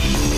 Thank you.